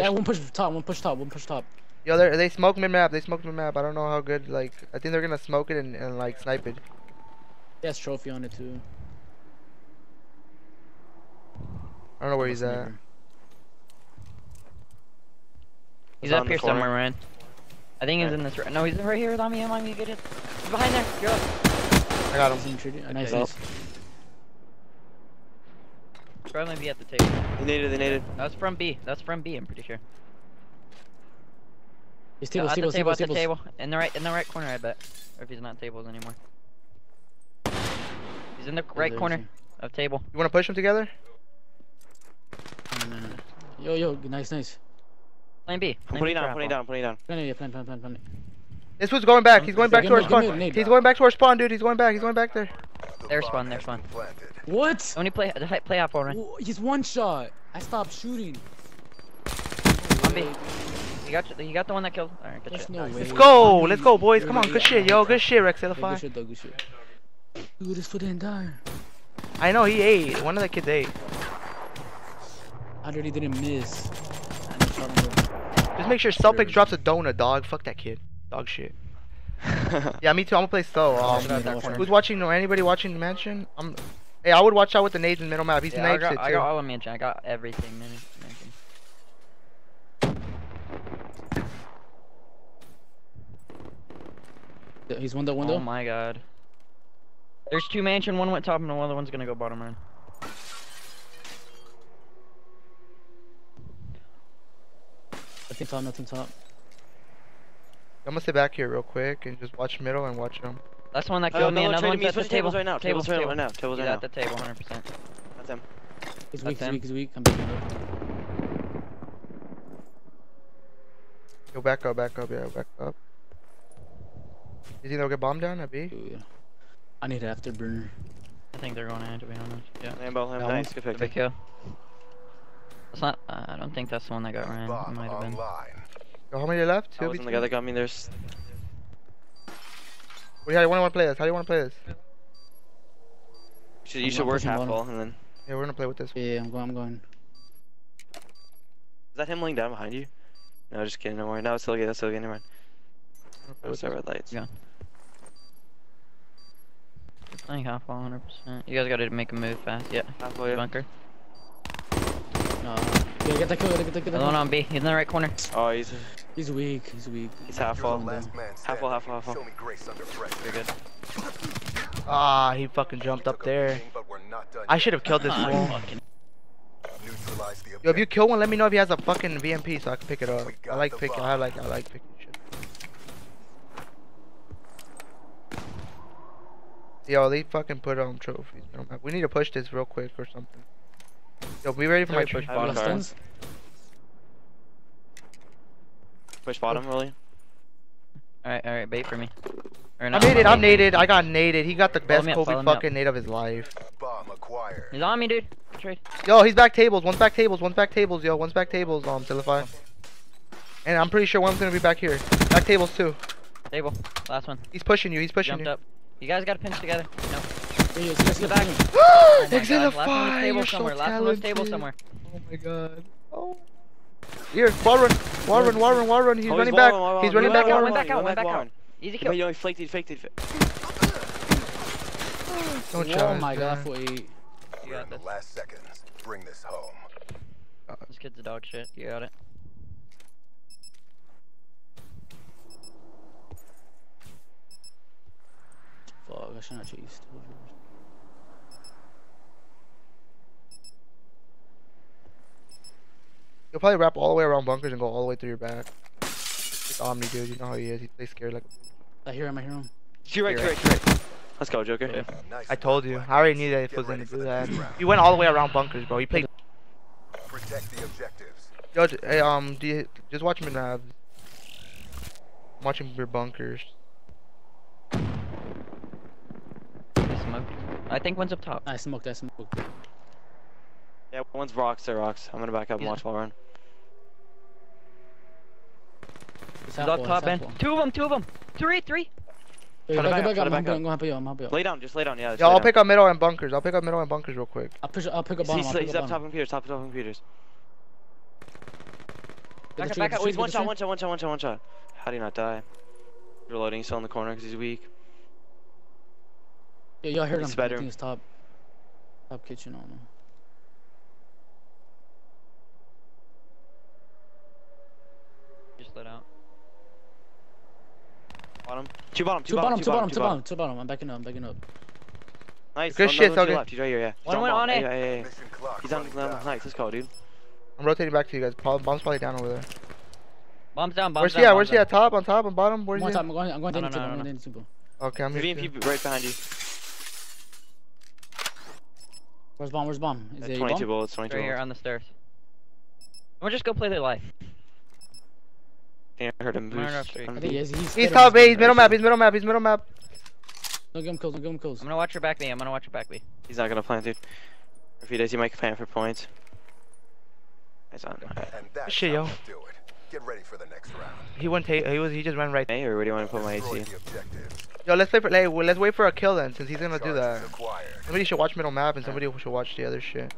Yeah, one push top, one push top, one push top. Yo, they they smoke mid map. They smoke mid map. I don't know how good. Like, I think they're gonna smoke it and, and like snipe it. He has trophy on it too. I don't know where he's at. He's He's up here corner. somewhere, man. I think he's Right. in this. r- No, he's right here. Let me, let me get it. He's behind there. You're up. I got him. in. Nice, Okay. nice. Probably be at the table. They needed, they needed. That's from B. That's from B. I'm pretty sure. He's Yeah, tables, at tables, the table. tables, At the tables. table. In the right. In the right corner. I bet. Or if he's not tables anymore. He's in the right corner is of table. You wanna push them together? No, no, no. Yo, yo, nice, nice. Plan B. I'm Plan putting B for down, putting Apple. down, putting down. Plan it, yeah, plan, plan, plan, plan. it. This was going back. He's going back to our me- give me spawn. He's going back to our spawn, dude. He's going back. He's going back there. They're spawn. They're spawn. What? Only play. Play Apple, Ryan. Oh, He's one shot. I stopped shooting. On B. You got. You got the one that killed. All right. Good There's shit. no. Let's go. Let's go, boys. Come on. Good shit, yo. Good shit, Rex Yeah, Good Elify. shit, though, good shit. Dude, this foot didn't die. I know he ate. One of the kids ate. I already didn't miss. I didn't shot him, bro. Just make sure Celtics drops a donut, dog. Fuck that kid. Dog shit. Yeah, me too. I'm gonna play slow. Um, Should I that corner? who's watching? Anybody watching the mansion? I'm. Hey, I would watch out with the nades in the middle map. He's Yeah, I snipes got, I got all of mansion. I got everything. Man. mansion. Yeah, He's one that window. Oh my god. There's two mansion. One went top, and the other one's gonna go bottom right. Nothing top, nothing top. I'm gonna sit back here real quick and just watch middle and watch them. That's the one that Uh, killed no, me. no, Another trade one's me. at the Switch table. tables right now. Tables right table. now. Tables He's right at the table, 100%. That's him. He's That's weak, he's him. weak, he's weak. I'm picking up. Yo, back up, back up, yeah, back up. You think they'll get bombed down at B? Dude. I need an afterburner. I think they're going in, to be honest. Yeah. Lambo, Lambo. That Nice, good Big pick. kill. It's not. Uh, I don't think that's the one that got ran. It might have been. Yo, how many left? That Two wasn't the guy that got me. There's. Wait, how do you want to play this? How do you want to play this? You should, you should work half bottom. wall and then. Yeah, we're gonna play with this. Yeah, yeah, I'm going, I'm going. Is that him laying down behind you? No, just kidding. Don't worry. No, it's still good. That's still good. Never mind. We're gonna play with sorry, this. red lights. Yeah. Playing half wall, 100%. You guys gotta make a move fast. Yeah. Half wall, yeah. Bunker. No. Yeah, get that kill, get that, get that, get Another one on B. He's in the right corner. Oh, he's He's weak, he's weak. he's half wall. man. Half wall, half wall, half wall. You're good. Ah, he fucking jumped up there. I should have killed this fool. Yo, if you kill one, let me know if he has a fucking VMP so I can pick it up. I like picking. I like. I like picking shit. Yo, they fucking put um trophies. We need to push this real quick or something. Yo, be ready for my push push I bottom. Push bottom, really. Alright, alright, bait for me. Or I'm no, naded. I'm bait. naded. I got naded. He got the best up, Kobe up. fucking nade of his life. He's on me, dude. Trade. Yo, he's back tables. One's back tables. One's back tables. Yo, one's back tables. Um, Silify. And I'm pretty sure one's gonna be back here. Back tables too. Table. Last one. He's pushing you. He's pushing Jumped you. up. You guys gotta pinch together. No. Yeah, yeah, see, see, the back. see. Oh my god. Last one Exilify, table you're so somewhere. Last one was table somewhere. Oh my god. Oh. Here, wall run, wall run, wall run, wall run. He's Oh, running back. run, He's running back wall out. went back out, went back out. Easy kill. faked- he faked it, he faked it. faked it. Don't try. Oh my god, man. for eight. You got this. last seconds. Bring this home. Uh, this kid's a dog shit. You got it. Fuck, I should not chase. You'll probably wrap all the way around bunkers and go all the way through your back. It's Omni, dude. You know how he is. He plays scared like. I hear him, I hear him. To your right, to You're right, to your right. Let's go, Joker. Yeah. Nice I told you. I already knew that he was gonna do that. He went all the way around bunkers, bro. He played. Protect the objectives. Yo, hey, um, do you, just watch him in the. I'm watching your bunkers. He smoked. I think one's up top. I smoked, I smoked. Yeah, one's rocks, they're rocks. I'm gonna back up and Yeah. watch while I run. He's He's up top, man. Two of them, two of them. Three, three. Hey, Try to back back up, up, back up. I'm going, I'm going, I'm going, I'm Lay down, just lay down, yeah. just Yo, lay I'll down. pick up middle and bunkers. I'll pick up middle and bunkers real quick. I'll push, I'll pick up He's, bottom. he's, he's up up top of computers, top top of computers. Back up, back up. Oh, he's one shot, one shot, one shot, one shot, one shot. How do you not die? Reloading, he's still in the corner because he's weak. Yeah, y'all heard him. It's I better. think top. Top kitchen on him. Just let out. Bottom. Two bottom, two, Two bottom, two two bottom, two bottom, two bottom. I'm backing up, I'm backing up. Nice. Good shit, one to left. He's right here, yeah. One went on it. Yeah, yeah, yeah. He's on running um, no, nice. Let's go, dude. I'm rotating back to you guys. Bomb's bomb's probably down over there. Bombs down, bombs Where's down. he at? bombs Where's he at? Top, on top, on bottom? Where's One he? time, I'm going, I'm going No, to no, Super, no, I'm no, going to Okay, I'm here. VMP right behind you. Where's bomb? Where's bomb? Is it 22 bomb? bullets, 22 Right here on the stairs. We'll just go play their life. I think I heard him boost. I think he's, he's, He's better, top A. He's middle map. He's middle map. He's middle map. Don't give him kills, don't give him kills. I'm gonna watch your back B. I'm gonna watch your back B. He's not gonna plant, dude. If he does, he might plant for points. He's on. And Shit, yo. how we do it. Get ready for the next round. He went. He was. He just ran right. Hey, or where do you want to put my AC? the. Yo, let's play for. Hey, let's wait for a kill then, since he's gonna do that. Acquired. Somebody should watch middle map, and somebody should watch the other shit.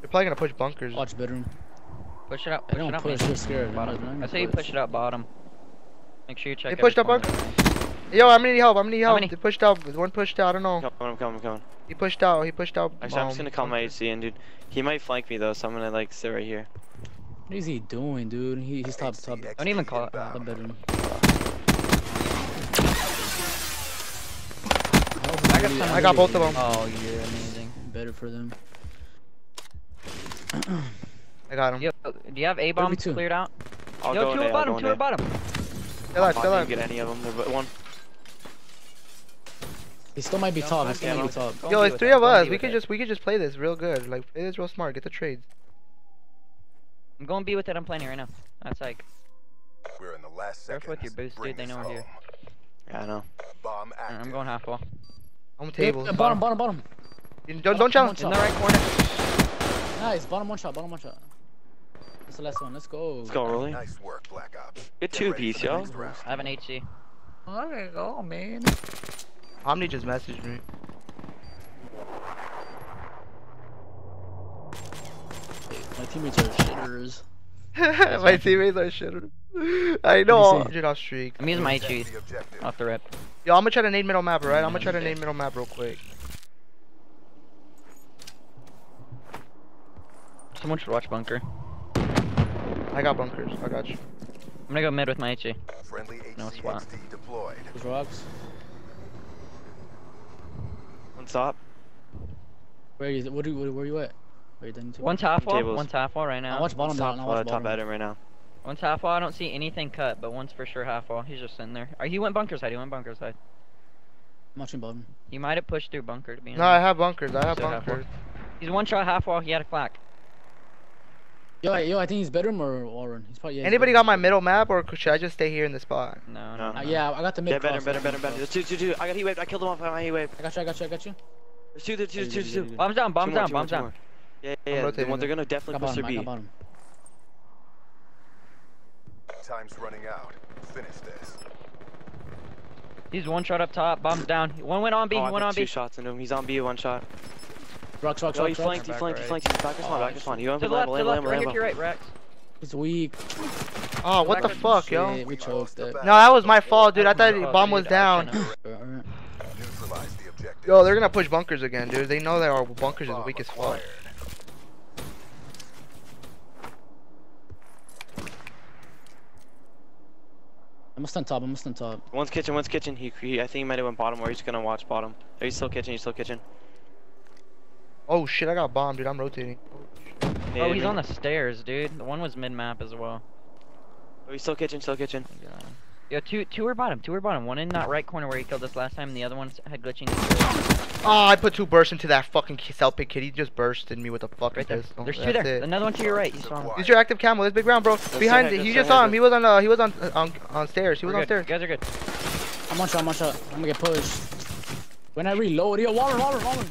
They're probably gonna push bunkers. Watch bedroom. Push it up. Push it don't up. push, man. they're scared. Bottom. not- they're not I say you push it up bottom. Make sure you check. They pushed up corner. Yo, I'm gonna need help. I'm gonna need help. many? They pushed out. One pushed out. I don't know. I'm coming, I'm coming, I'm coming. He pushed out. He pushed out. Actually, I'm just gonna call my bunkers. AC in, dude. He might flank me though, so I'm gonna like sit right here. What is he doing, dude? He, he's top, top, HCXD Don't even call it- inbound. bedroom. I got some- I got both of them. Oh, you're amazing. Better for them. I got him. Yo, do you have A bombs 32. cleared out? I'll Yo, go two at A, I'll bottom, go in two A. at bottom. Still alive. I Still didn't alive. get any of them. There, but one. He still might be Don't top. He fuck still yeah, might be top. Yo, it's three of us. We could just we could just play this real good. Like play this real smart. Get the trades. I'm going B with it. I'm playing it right now. That's like. We're in the last Careful with your boost, Bring dude, they know we're here. home. Yeah, I know. Bomb active. I'm going half wall. I'm table. yeah, bottom, bottom, bottom. Don't don't One challenge. In the right corner. Nice, bottom one shot, bottom one shot. That's the last one. Let's go. Let's go, Rolly. Nice work, Black Ops. Good Get two ready for piece, the yo. I have an HC. Okay, go, man. Omni just messaged me. My teammates are shitters. My teammates are shitter. I know. Hundred off streak. I'm using my HE off the rip. Yo, I'm gonna try to nade middle map, right? I'm gonna try to nade middle map real quick. Someone should watch bunker. I got bunkers. I got you. I'm gonna go mid with my HE. Friendly No spot. HCXD deployed. Those rocks. One stop. Where are you? What do? Where, where are you at? Wait, then. One's half wall. Tables. One's half wall right now. I watch bottom top, down. I uh, watch top bottom. bedroom right now. One's half wall. I don't see anything cut, but one's for sure half wall. He's just sitting there. Or he went bunker side. He went bunker side. I'm watching bottom. He might have pushed through bunker to be honest. No, I have bunkers. I have have bunkers. He's one shot half wall. He had a flak. Yo, yo, I think he's bedroom or Warren. He's probably. Yeah, he's Anybody got my middle map, or should I just stay here in the spot? No, No. no. Uh, yeah, I got the mid. Yeah, better, better, better, better. There's two, two, two. I got heat wave. I killed him off by my heat wave. I got you. I got you. I got you. There's two, there's two, Good, two, good, two. good, good. Bombs down. Bombs Two more, down. two more, Bombs down. Yeah, yeah, yeah. The one, they're gonna definitely got push their bottom. I B. got bottom. Time's running out. Finish this. He's one shot up top. Bombs down. One went on B. Oh, I one put on two B. shots into him. He's on B, one shot. Rocks, rocks, Oh, he rocks, flanked, rocks. he flanked, he flanked. He's back to spawn, Oh, back to spawn. He went To for the left. Lambo, To the Lambo, left. Right here Lambo, to your right, Rex. He's weak. Oh, what the fuck, yo? We lost choked it. No, that was my fault, dude. I thought Oh, bomb was down. shouldn't Alright, alright. Neutralize the objective. Yo, they're gonna push bunkers again, dude. They know that our bunkers is Bomb weak as fuck. I'm almost on top. I'm almost on top. One's kitchen, one's kitchen. He, he, I think he might have went bottom, or he's gonna watch bottom. Oh, he's still kitchen, he's still kitchen. Oh shit, I got bombed, dude. I'm rotating. Oh, he's on the stairs, dude. The one was mid map as well. Oh, he's still kitchen, still kitchen. Yo, two, two are bottom. Two are bottom. One in that right corner where he killed us last time, and the other one had glitching. Oh, I put two bursts into that fucking Celtic kid. He just bursted me with a fucking Right there. pistol. There's two That's there. it. Another one to your right. You saw him. Acquired. Use your active camo. There's big round, bro. Behind. it. you just just saw him. He was on. Uh, he was on uh, on on stairs. He was We're on good. stairs. You guys are good. I'm one shot. I'm one shot. I'm gonna get pushed. When I reload, yo, Warren, Warren, Warren.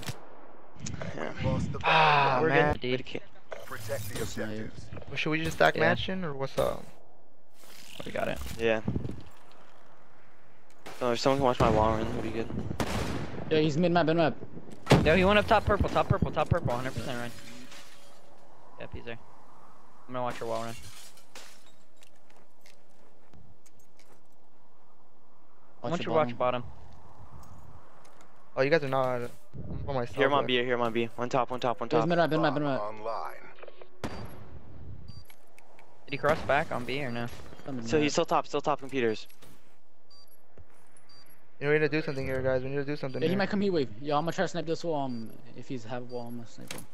Ah, We're man, dude. Protect the objectives. Well, should we just stack yeah. mansion or what's up? We got it. Yeah. Oh, if someone can watch my wall run, it'd be good. Yeah, he's mid map, mid map. No, he went up top purple, top purple, top purple, 100% yeah. run. Yep, he's there. I'm gonna watch your wall run. Watch I want you to watch bottom. Oh, you guys are not. I'm by myself. Here, I'm on B. Here, I'm on B. One top, one top, one There's top. mid right, mid right, mid Bomb right. online. Did he cross back on B or no? So he's still top, still top computers. You know, we need to do something here, guys. We need to do something. Yeah, he might come here wave. Yo, I'm gonna try to snipe this wall. Um, if he's have wall, I'm gonna snipe him.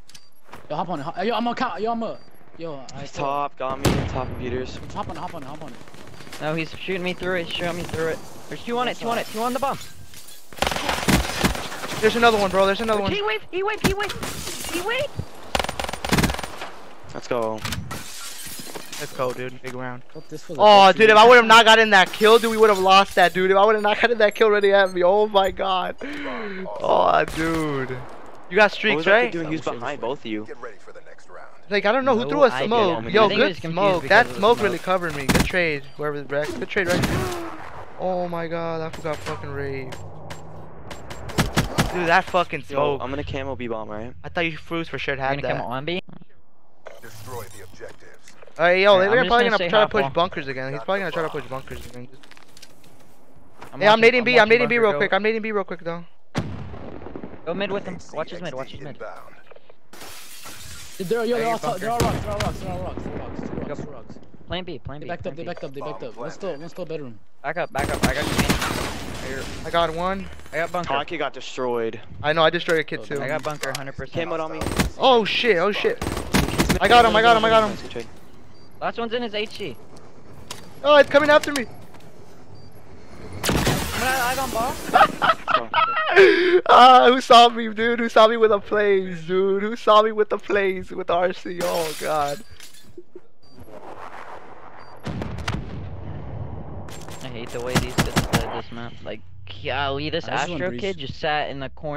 Yo, hop on it. Yo, I'm gonna count. Yo, I'm gonna. Yo, I He's top, got me, top computers. Hop on it. Hop on it. Hop on it. No, he's shooting me through it. He's shooting me through it. There's two on it. Two on it. Two on the bomb. There's another one, bro. There's another one. He wave. He wave. He wave. He wave. Let's go. Let's go, dude. Big round. Thought this was Oh, dude, if. I would have not gotten that kill, dude, we would have lost that, dude. If I would have not gotten that kill ready at me, oh my god. Oh, dude. You got What streaks, was right? kid doing? He was behind both of you. Get ready for the next round. Like, I don't know who threw a smoke. Yo, good smoke. That smoke smoke. really covered me. Good trade, whoever Rex. Good trade, right? Oh my god, I forgot fucking rave. Dude, that fucking Yo, smoke. I'm gonna camo B bomb, right? I thought you fruits for sure You're had gonna come that. on B. Destroy the objectives. Alright, yo, Alright, they're probably gonna gonna try to push wall. bunkers again. He's probably gonna try to push bunkers again. Just- I'm Hey, I'm nading B. I'm watching nading B real go- quick. I'm nading B real quick though. Go mid with him. Watch his mid. Watch his mid. They're, yo, Are they're all, top, bunker? they're all rocks. They're all rocks. They're all rocks. They're rocks. Two rocks. Go. Rocks. Plan B. Plan They B. backed up. They B. backed up. They backed up. Let's go. Let's go bedroom. Back up. Back up. I got you. Man. I got one. I got bunker. Hockey got destroyed. I know. I destroyed a kid too. I got bunker 100%. Camo on me. Oh shit. Oh shit. I got him. I got him. I got him. Nice, good trade. Last one's in his HC. Oh, it's coming after me. I'm gonna lag on ball. ah, who saw me, dude? Who saw me with the plays, dude? Who saw me with the plays with RC? Oh god. I hate the way these kids played this map. Like, golly, this I just went Astro kid just sat in the corner.